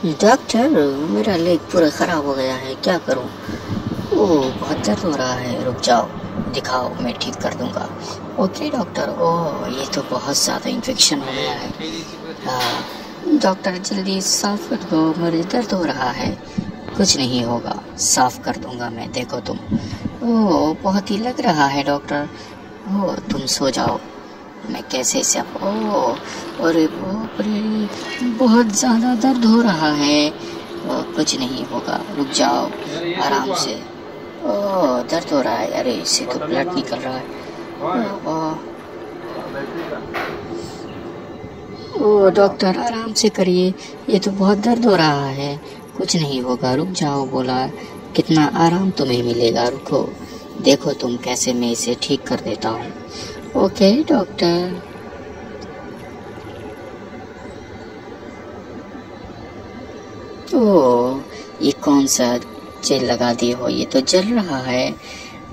Doctor मेरा leg पूरा ख़राब हो गया है, क्या करूँ? ओह बहुत दर्द हो रहा है, रुक जाओ, दिखाओ, मैं ठीक कर दूँगा। ओके, डॉक्टर ओह ये तो बहुत ज़्यादा इन्फेक्शन हो गया है। डॉक्टर, जल्दी साफ़ कर दो मेरे दर्द हो रहा है। कुछ नहीं होगा, साफ़ कर दूँगा मैं, देखो तुम। ओह बहुत ही लग रहा है, डॉक्टर। ओह तुम सो जाओ। मैं कैसे से ओह अरे बाप रे बहुत ज़्यादा दर्द हो रहा है। ओ, कुछ नहीं होगा रुक जाओ आराम से। ओह दर्द हो रहा है अरे इससे तो ब्लड निकल रहा है। ओह ओ डॉक्टर आराम से करिए ये तो बहुत दर्द हो रहा है। कुछ नहीं होगा रुक जाओ बोला। कितना आराम तुम्हें मिलेगा रुको। देखो तुम कैसे मैं इसे ठीक कर देता हूँ। ओके डॉक्टर ओ ये कौन सा जेल लगा दिए हो? ये तो जल रहा है।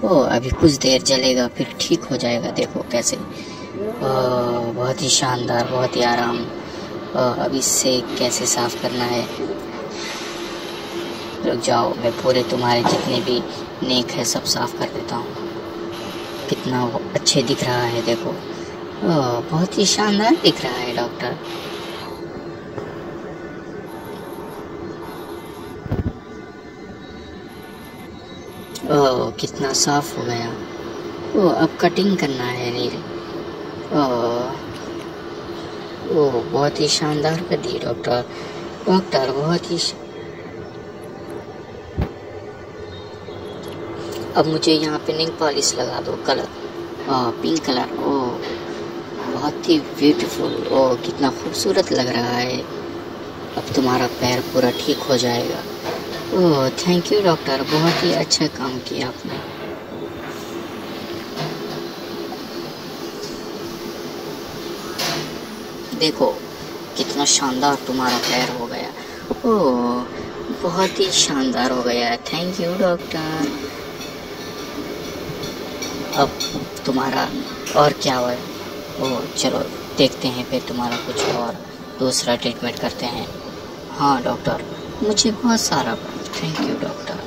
ओ अभी कुछ देर जलेगा फिर ठीक हो जाएगा। देखो कैसे। ओ, बहुत ही शानदार बहुत ही आराम। ओ, अब इससे कैसे साफ़ करना है? रुक जाओ मैं पूरे तुम्हारे जितने भी नेक है सब साफ़ कर देता हूँ। कितना अच्छे दिख रहा है देखो। ओ, बहुत ही शानदार दिख रहा है डॉक्टर। ओ कितना साफ़ हो गया। ओ अब कटिंग करना है नील। ओ ओ बहुत ही शानदार कर दी डॉक्टर। डॉक्टर बहुत ही अब मुझे यहाँ पे नेल पॉलिश लगा दो कलर पिंक कलर ओ, बहुत ही ब्यूटीफुल ओ, कितना खूबसूरत लग रहा है। अब तुम्हारा पैर पूरा ठीक हो जाएगा। ओह थैंक यू डॉक्टर बहुत ही अच्छा काम किया आपने। देखो, कितना शानदार तुम्हारा पैर हो गया। ओह बहुत ही शानदार हो गया। थैंक यू डॉक्टर अब तुम्हारा और क्या हुआ? वो चलो, देखते हैं फिर तुम्हारा कुछ और दूसरा ट्रीटमेंट करते हैं। हाँ डॉक्टर मुझे बहुत सारा थैंक यू डॉक्टर